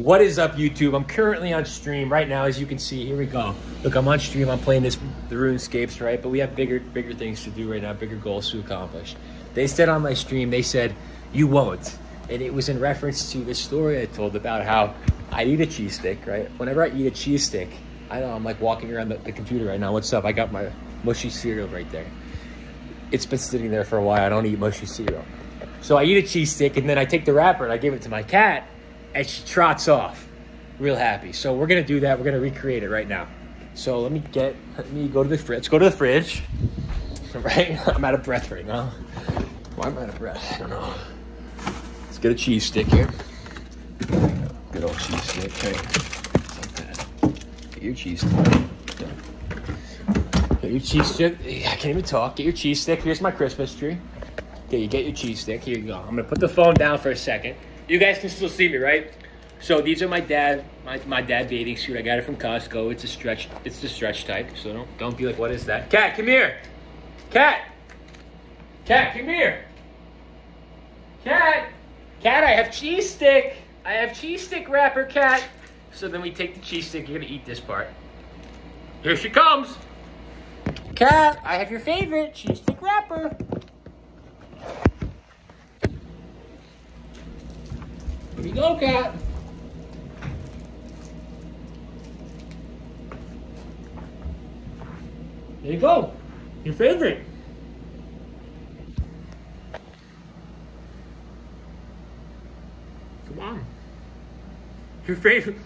What is up, YouTube? I'm currently on stream right now, as you can see. Here we go. Look, I'm on stream. I'm playing this the RuneScapes, right? But we have bigger, bigger things to do right now, bigger goals to accomplish. They said on my stream, they said, "You won't," and it was in reference to the story I told about how I eat a cheese stick, right? Whenever I eat a cheese stick, I know I'm like walking around the, the computer right now. What's up? I got my mushy cereal right there. It's been sitting there for a while. I don't eat mushy cereal. So I eat a cheese stick and then I take the wrapper and I give it to my cat and she trots off real happy. So we're gonna do that. We're gonna recreate it right now. So let me get, let me go to the fridge. Let's go to the fridge. Right? I'm out of breath right now. Why am I out of breath? I don't know. Let's get a cheese stick here. Good old cheese stick. That. Get your cheese stick. Get your cheese stick. I can't even talk. Get your cheese stick. Here's my Christmas tree. Okay, you get your cheese stick. Here you go. I'm gonna put the phone down for a second. You guys can still see me, right? So these are my dad, my, my dad bathing suit. I got it from Costco. It's a stretch, it's the stretch type. So don't don't be like, what is that? Cat, come here. Cat. Cat, come here. Cat. Cat, I have cheese stick. I have cheese stick wrapper, cat. So then we take the cheese stick. You're gonna eat this part. Here she comes. Cat, I have your favorite cheese stick wrapper. Here you go, cat. There you go. Your favorite. Come on. Your favorite.